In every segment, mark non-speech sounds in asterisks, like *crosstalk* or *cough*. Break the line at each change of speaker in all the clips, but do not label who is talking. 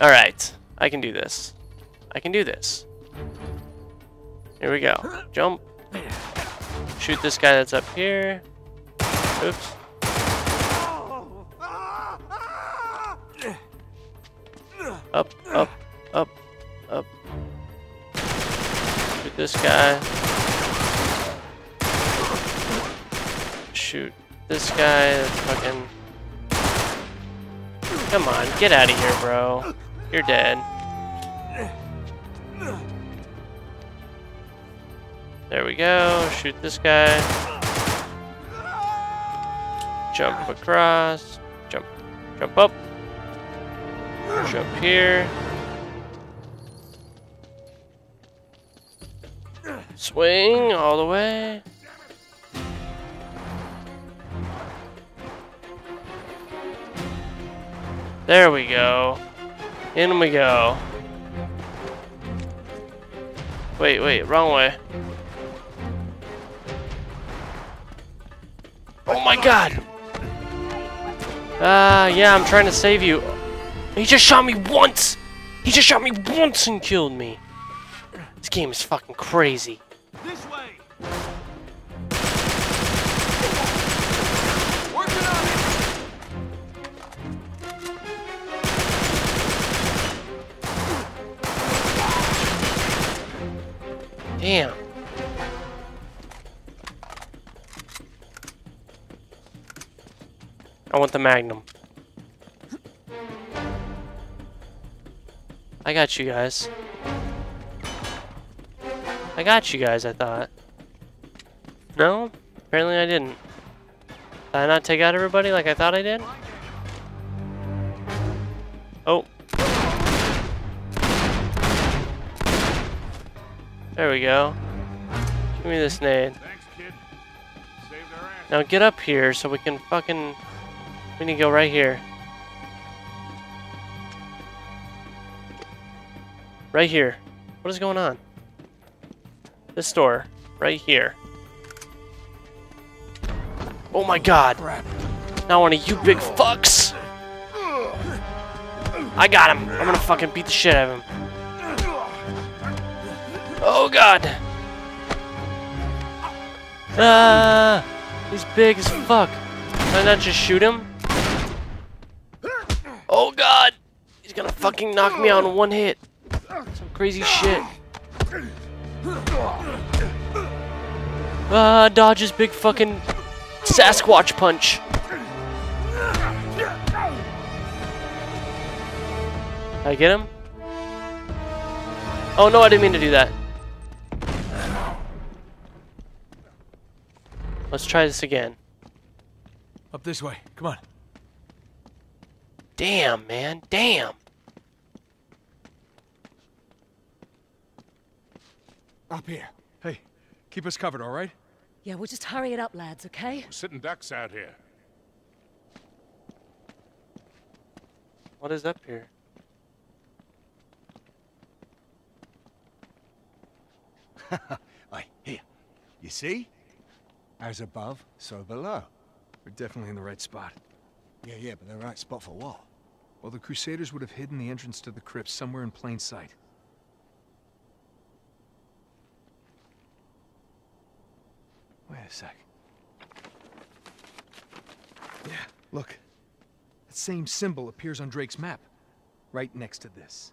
Alright. I can do this. I can do this. Here we go. Jump. Shoot this guy that's up here. Oops. Up, up, up, up. Shoot this guy. Shoot this guy. Fucking. Come on, get out of here, bro. You're dead. There we go. Shoot this guy. Jump across. Jump. Jump up. Jump here. Swing all the way. There we go. In we go. Wait, wait, wrong way. Oh my god! Ah, uh, yeah, I'm trying to save you. He just shot me once! He just shot me once and killed me. This game is fucking crazy. This way! Damn. I want the Magnum. I got you guys. I got you guys, I thought. No? Apparently I didn't. Did I not take out everybody like I thought I did? Oh. There we go. Give me this nade. Now get up here so we can fucking... We need to go right here. Right here. What is going on? This door. Right here. Oh my god. Now one of you big fucks. I got him. I'm gonna fucking beat the shit out of him. Oh god. Ah, he's big as fuck. Can I not just shoot him? Oh god! He's gonna fucking knock me out in one hit. Some crazy shit. Ah, dodges big fucking Sasquatch punch. I get him? Oh no, I didn't mean to do that. Let's try this again.
Up this way. Come on.
Damn, man. Damn.
Up here. Hey, keep us covered, all right?
Yeah, we'll just hurry it up, lads, okay?
We're sitting ducks out here.
What is up here? *laughs*
Hey, here. You see? As above, so below.
We're definitely in the right spot.
Yeah, yeah, but the right spot for what?
Well, the Crusaders would have hidden the entrance to the crypt somewhere in plain sight. Wait a sec. Yeah, look. That same symbol appears on Drake's map. Right next to this.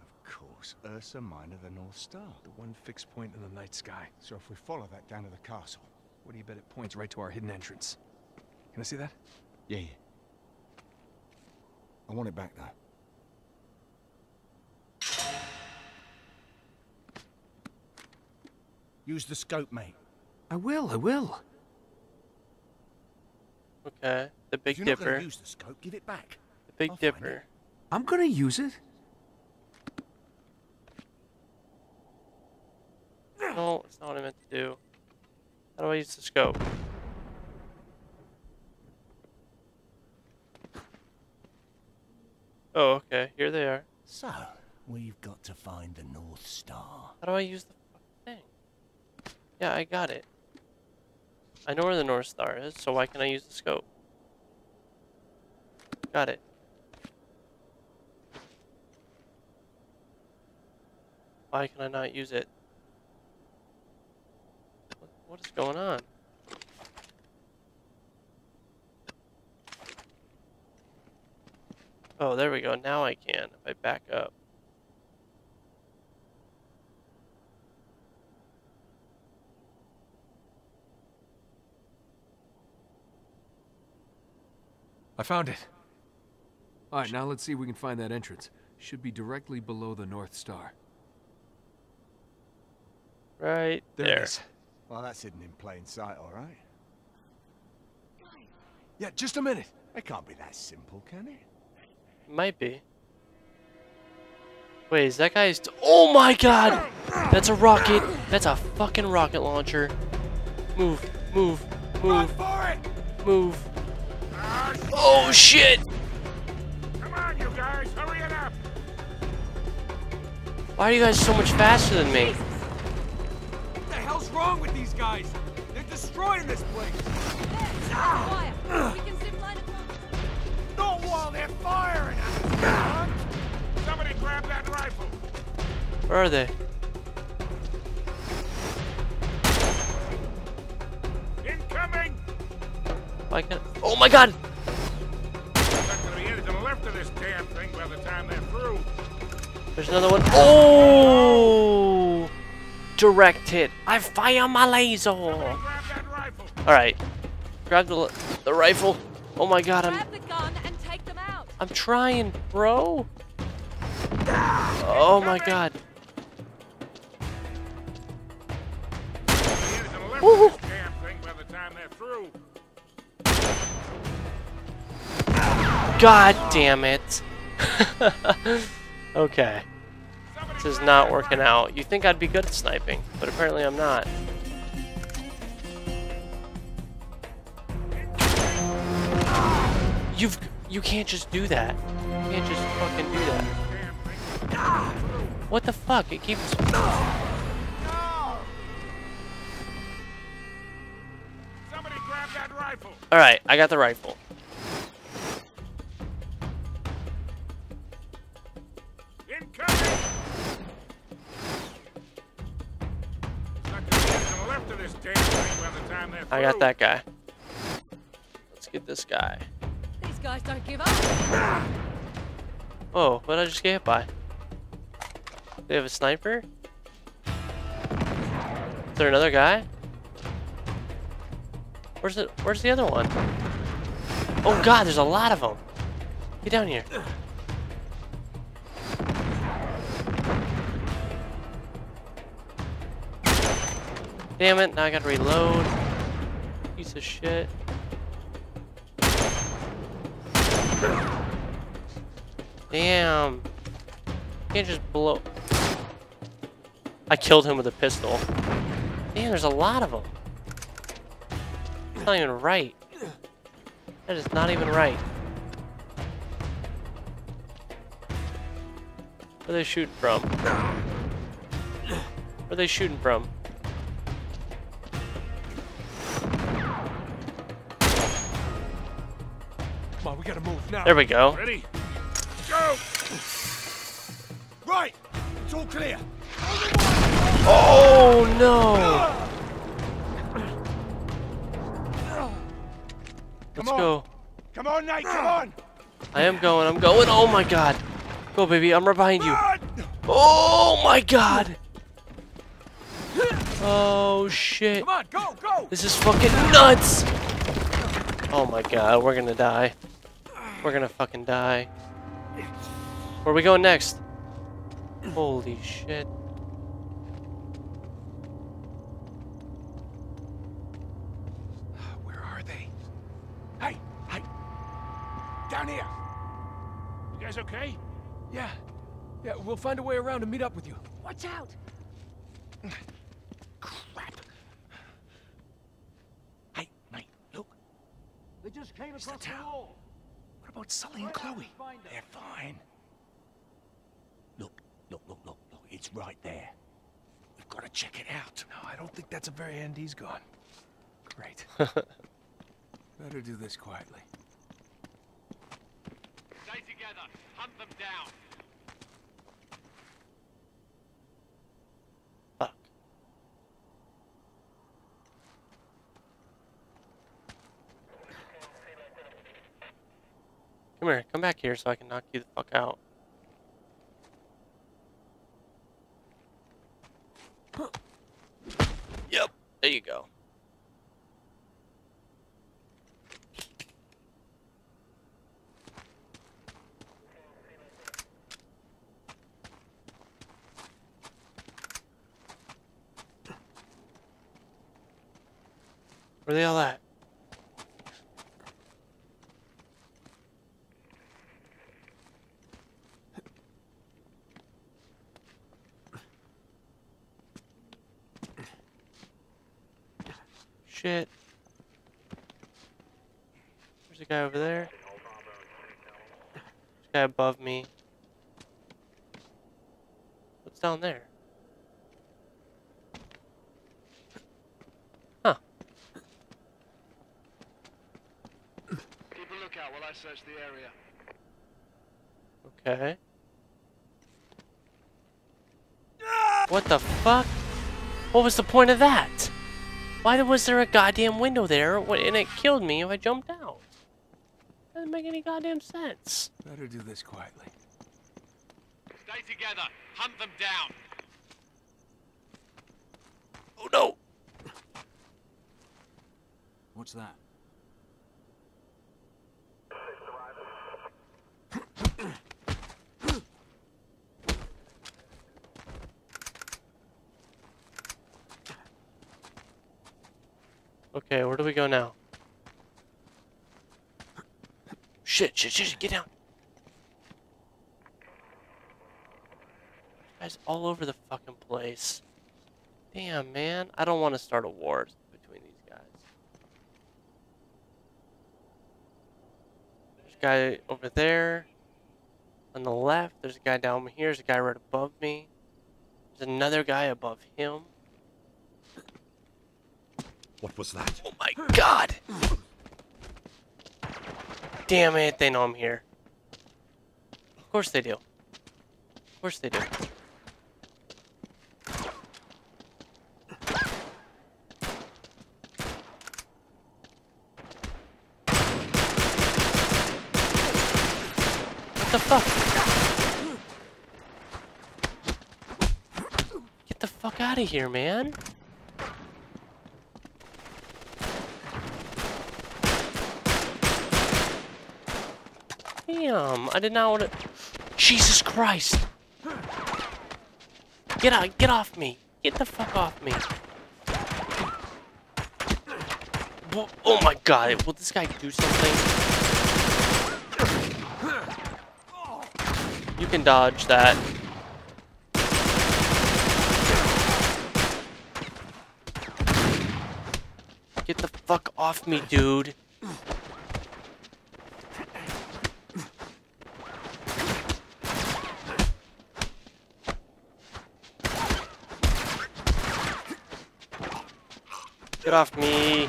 Of course, Ursa Minor, the North Star.
The one fixed point in the night sky.
So if we follow that down to the castle...
What do you bet it points right to our hidden entrance? Can I see that?
Yeah, yeah. I want it back, though. Use the scope, mate.
I will, I will.
Okay, the Big
if you're
Dipper.
Not gonna use the scope, give it back.
The Big
I'll
Dipper.
I'm gonna use it.
No, it's not what I meant to do. How do I use the scope? Oh, okay. Here they are.
So, we've got to find the North Star.
How do I use the thing? Yeah, I got it. I know where the North Star is, so why can't I use the scope? Got it. Why can I not use it? What, is going on? Oh, there we go. Now I can. If I back up.
I found it. All right, now let's see if we can find that entrance. Should be directly below the North Star.
Right
There,
there.
It is.
Well, that's hidden in plain sight, all right.
Yeah, just a minute.
It can't be that simple, can it?
Might be. Wait, is that guy's... oh my god! That's a rocket! That's a fucking rocket launcher. Move, move, move,
for
move. Ah, oh shit!
Come on, you guys, hurry it up!
Why are you guys so much faster than me?
What wrong with these guys? They're destroying this place.
Fire! We can zip line across.
Not while they're firing at us. Somebody grab that rifle!
Where are they?
Incoming!
Why can't... Oh my god!
There's not gonna be anything left of this damn thing by the time they're through.
There's another one. Oh! Direct hit. I fire my laser.
Grab that rifle!
Alright. Grab the, the rifle. Oh my god, I'm...
Grab the gun and take them out.
I'm trying, bro. Ah, oh my god.
There's
Woo.
of this damn thing by the time they're through.
God damn it. *laughs* okay. This is not working out. You think I'd be good at sniping, but apparently I'm not. You've you can't just do that. You can't just fucking do that. What the fuck? It keeps
Somebody grab that rifle!
Alright, I got the rifle. Got that guy. Let's get this guy.
These guys don't give up.
Oh, what did I just get hit by? They have a sniper? Is there another guy? Where's the Where's the other one? Oh God, there's a lot of them. Get down here. Damn it! Now I gotta reload. Of shit. Damn. Can't just blow. I killed him with a pistol. Damn, there's a lot of them. That's not even right. That is not even right. Where are they shooting from? Where are they shooting from?
Gotta move now.
There we go.
Ready? Go!
Right! It's all clear.
Oh no! Let's
on.
go.
Come on, Nate, come on!
I am going, I'm going. Oh my god. Go, baby, I'm right behind you. Oh my god. Oh shit.
Come on, go, go!
This is fucking nuts. Oh my god, we're gonna die. We're gonna fucking die. Where are we going next? Holy shit.
Where are they?
Hey, hey! Down here!
You guys okay?
Yeah. Yeah, we'll find a way around to meet up with you.
Watch out.
Crap! Hey, Nate, look.
They just came
It's the
across the
tower.
wall.
What about Sully and Chloe? They're fine. Look, look, look, look, look. It's right there. We've got to check it out.
No, I don't think that's a very end he's gone. Great. *laughs* Better do this quietly.
Stay together. Hunt them down.
Come here. Come back here so I can knock you the fuck out. *gasps* Yep. There you go. Where they all at? Shit. There's a guy over there. There's a guy above me. What's down there? Huh.
Keep a lookout while I search the area.
Okay. What the fuck? What was the point of that? Why was there a goddamn window there and it killed me if I jumped out? Doesn't make any goddamn sense.
Better do this quietly.
Stay together. Hunt them down.
Oh no!
What's that?
Okay, where do we go now? Shit, shit, shit, shit, get down! Guys all over the fucking place. Damn, man. I don't want to start a war between these guys. There's a guy over there. On the left, there's a guy down here. There's a guy right above me. There's another guy above him.
What was that?
Oh my god! Damn it, they know I'm here. Of course they do. Of course they do. What the fuck? Get the fuck out of here, man. Damn, I did not want to. Jesus Christ! Get out! Get off me! Get the fuck off me! Oh my God! Will this guy do something? You can dodge that. Get the fuck off me, dude! Get off me.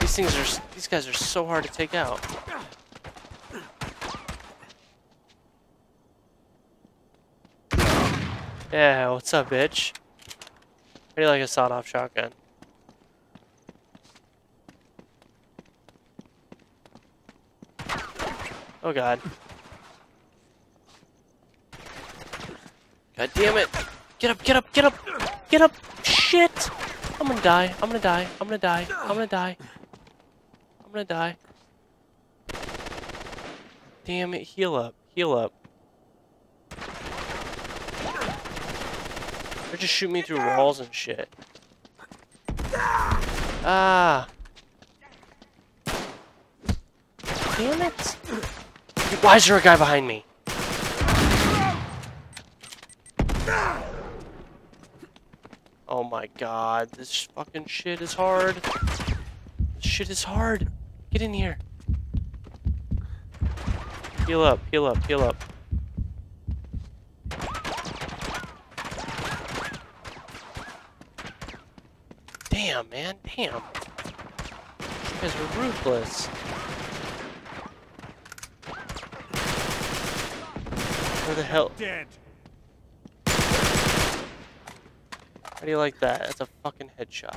These things are, these guys are so hard to take out. Yeah, what's up, bitch? You like a sawed-off shotgun? Oh god. God damn it! Get up, get up, get up! Get up! Shit! I'm gonna die. I'm gonna die. I'm gonna die. I'm gonna die. I'm gonna die. Damn it. Heal up. Heal up. They're just shooting me through walls and shit. Ah. Damn it. Why is there a guy behind me? Oh my god, this fucking shit is hard. This shit is hard. Get in here. Heal up, heal up, heal up. Damn, man, damn. You guys are ruthless. Where the hell?
Dead.
How do you like that? That's a fucking headshot.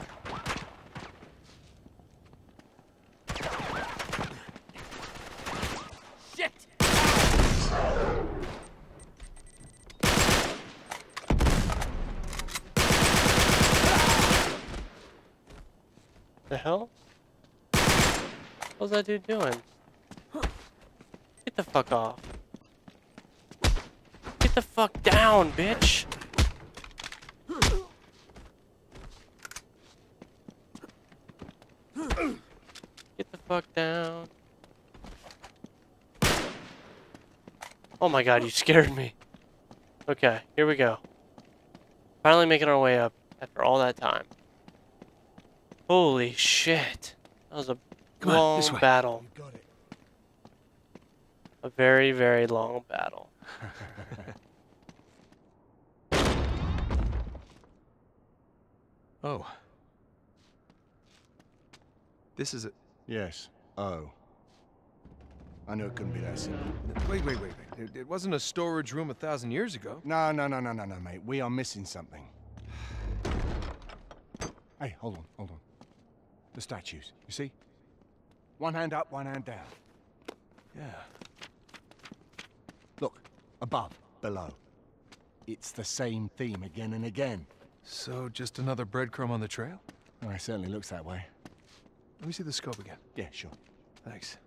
Shit! The hell? What was that dude doing? Get the fuck off. Get the fuck down, bitch! Fuck down. Oh my god, you scared me. Okay, here we go. Finally making our way up after all that time. Holy shit. That was a
Come
long
way.
battle.
It.
A very, very long battle. *laughs*
Oh. This is a.
Yes. Oh. I knew it couldn't be that simple.
Wait, wait, wait, wait. It, it wasn't a storage room a thousand years ago.
No, no, no, no, no, no, mate. We are missing something. *sighs* Hey, hold on, hold on. The statues, you see? One hand up, one hand down.
Yeah.
Look, above, below. It's the same theme again and again.
So just another breadcrumb on the trail?
Oh, it certainly looks that way.
Let me see the scope again.
Yeah, sure.
Thanks.